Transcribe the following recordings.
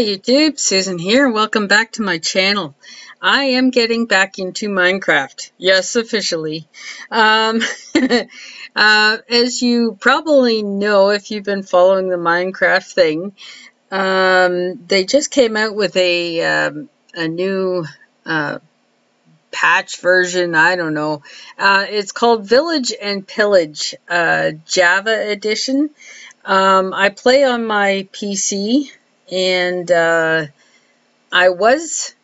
YouTube, Susan here. Welcome back to my channel. I am getting back into Minecraft. Yes, officially. Um, uh, as you probably know if you've been following the Minecraft thing, um, they just came out with a, um, a new uh, patch version, I don't know. Uh, it's called Village and Pillage uh, Java Edition. Um, I play on my PC and uh, I was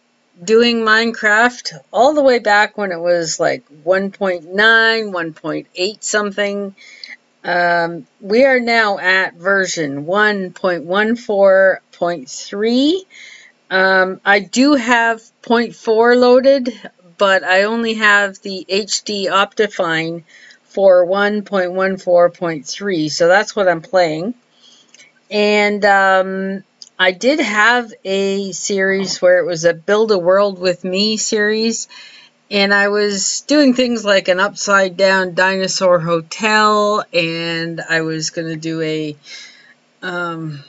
doing Minecraft all the way back when it was like 1.9, 1.8 something. Um, we are now at version 1.14.3. Um, I do have 0.4 loaded, but I only have the HD Optifine for 1.14.3, so that's what I'm playing. And um, I did have a series where it was a Build a World with Me series, and I was doing things like an upside down dinosaur hotel, and I was going to do a um,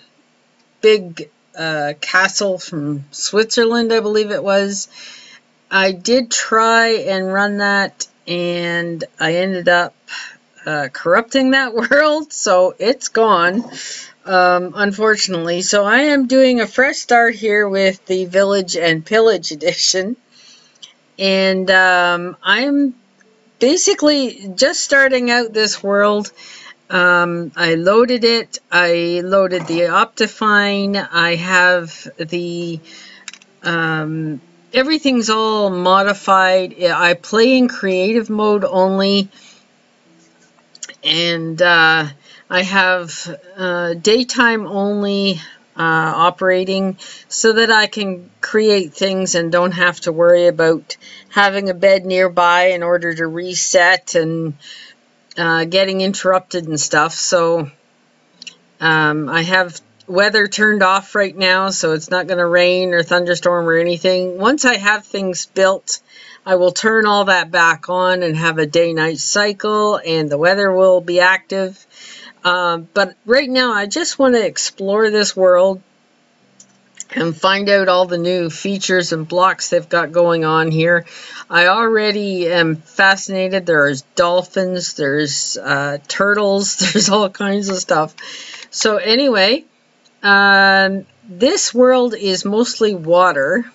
big uh, castle from Switzerland, I believe it was. I did try and run that, and I ended up uh, corrupting that world, so it's gone um, unfortunately. So I am doing a fresh start here with the Village and Pillage edition. And um, I'm basically just starting out this world. Um, I loaded it. I loaded the Optifine. I have the... Um, everything's all modified. I play in creative mode only. And... Uh, I have uh, daytime only uh, operating so that I can create things and don't have to worry about having a bed nearby in order to reset and uh, getting interrupted and stuff. So um, I have weather turned off right now so it's not going to rain or thunderstorm or anything. Once I have things built, I will turn all that back on and have a day-night cycle and the weather will be active. Um, but right now, I just want to explore this world and find out all the new features and blocks they've got going on here. I already am fascinated. There's dolphins, there's uh, turtles, there's all kinds of stuff. So anyway, um, this world is mostly water,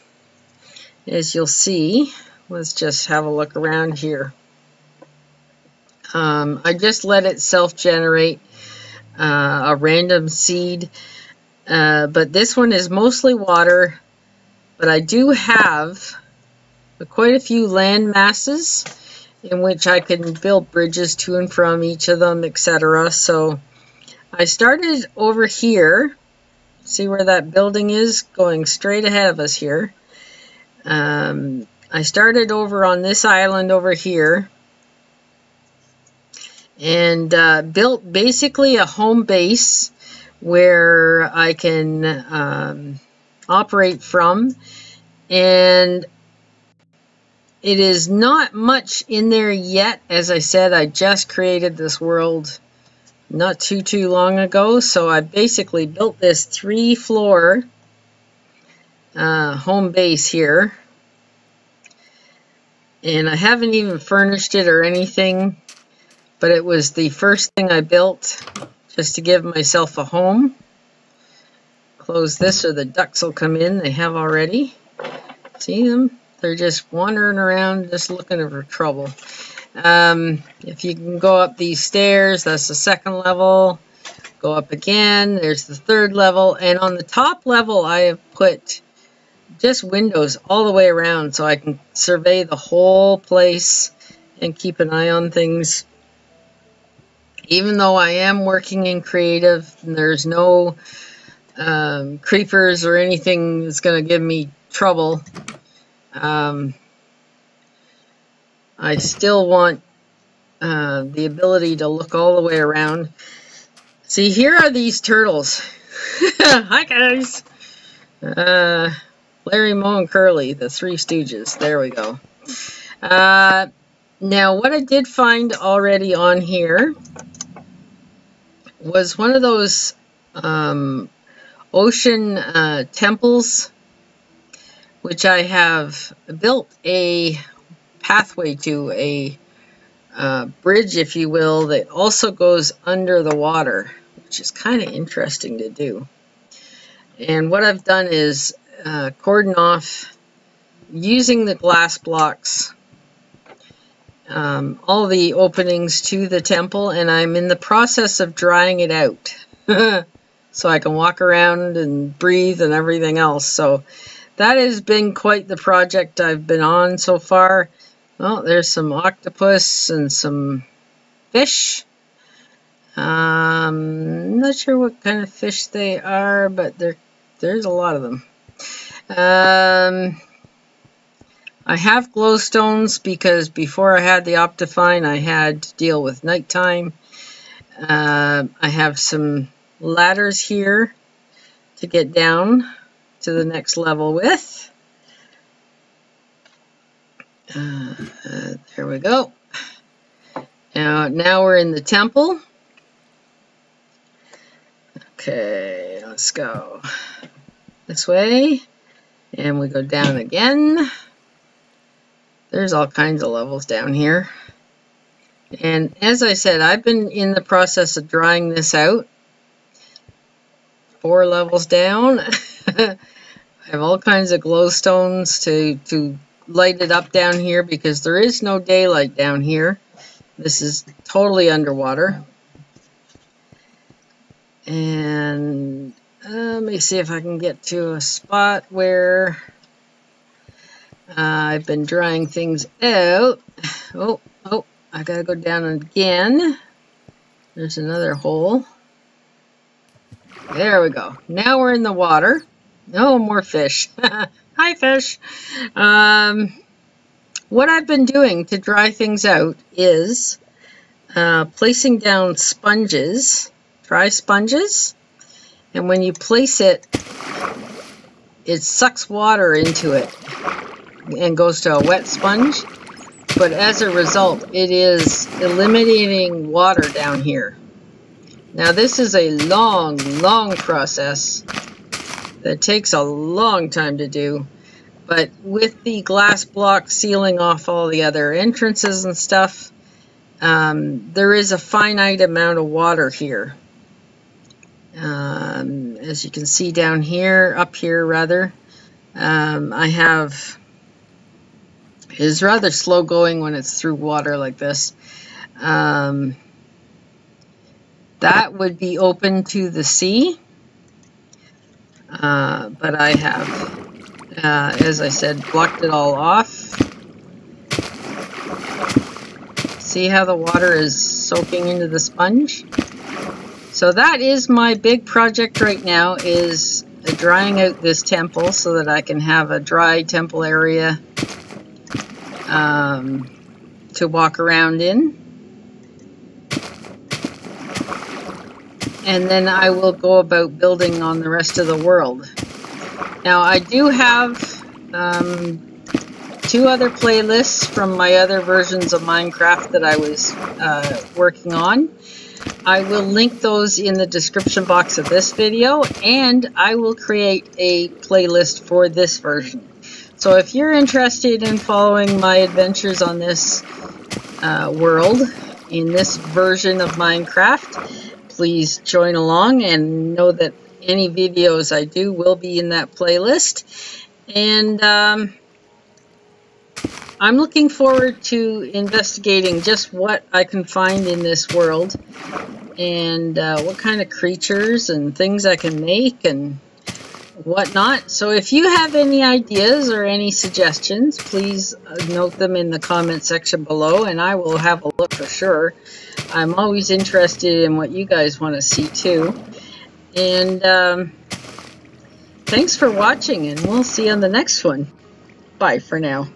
as you'll see. Let's just have a look around here. Um, I just let it self-generate uh, a random seed. Uh, but this one is mostly water. But I do have quite a few land masses in which I can build bridges to and from each of them, etc. So I started over here. See where that building is? Going straight ahead of us here. Um, I started over on this island over here and uh, built basically a home base where I can um, operate from. And it is not much in there yet. As I said I just created this world not too too long ago. So I basically built this three floor uh, home base here. And I haven't even furnished it or anything but it was the first thing I built just to give myself a home. Close this or the ducks will come in. They have already. See them? They're just wandering around just looking for trouble. Um, if you can go up these stairs, that's the second level. Go up again, there's the third level. And on the top level, I have put just windows all the way around so I can survey the whole place and keep an eye on things even though I am working in creative, there's no um, creepers or anything that's going to give me trouble. Um, I still want uh, the ability to look all the way around. See, here are these turtles. Hi, guys. Uh, Larry, Moe, and Curly, the Three Stooges. There we go. Uh, now, what I did find already on here was one of those um, ocean uh, temples, which I have built a pathway to, a uh, bridge, if you will, that also goes under the water, which is kind of interesting to do. And what I've done is uh, cordon off using the glass blocks um, all the openings to the temple and I'm in the process of drying it out so I can walk around and breathe and everything else. So that has been quite the project I've been on so far. Well there's some octopus and some fish. Um, not sure what kind of fish they are but there's a lot of them. Um, I have glowstones because before I had the Optifine, I had to deal with nighttime. Uh, I have some ladders here to get down to the next level with. Uh, uh, there we go. Now, now we're in the temple. Okay, let's go this way. And we go down again. There's all kinds of levels down here. And as I said, I've been in the process of drying this out. Four levels down. I have all kinds of glowstones to, to light it up down here because there is no daylight down here. This is totally underwater. And uh, let me see if I can get to a spot where uh, I've been drying things out. Oh, oh, I gotta go down again. There's another hole. There we go. Now we're in the water. No more fish. Hi, fish. Um, what I've been doing to dry things out is uh, placing down sponges, dry sponges, and when you place it, it sucks water into it and goes to a wet sponge. But as a result, it is eliminating water down here. Now this is a long, long process that takes a long time to do. But with the glass block sealing off all the other entrances and stuff, um, there is a finite amount of water here. Um, as you can see down here, up here rather, um, I have is rather slow going when it's through water like this. Um, that would be open to the sea. Uh, but I have, uh, as I said, blocked it all off. See how the water is soaking into the sponge? So that is my big project right now is drying out this temple so that I can have a dry temple area um, to walk around in. And then I will go about building on the rest of the world. Now I do have um, two other playlists from my other versions of Minecraft that I was uh, working on. I will link those in the description box of this video and I will create a playlist for this version. So if you're interested in following my adventures on this uh, world, in this version of Minecraft, please join along and know that any videos I do will be in that playlist. And um, I'm looking forward to investigating just what I can find in this world and uh, what kind of creatures and things I can make and whatnot. So if you have any ideas or any suggestions, please uh, note them in the comment section below and I will have a look for sure. I'm always interested in what you guys want to see too. And um, thanks for watching and we'll see you on the next one. Bye for now.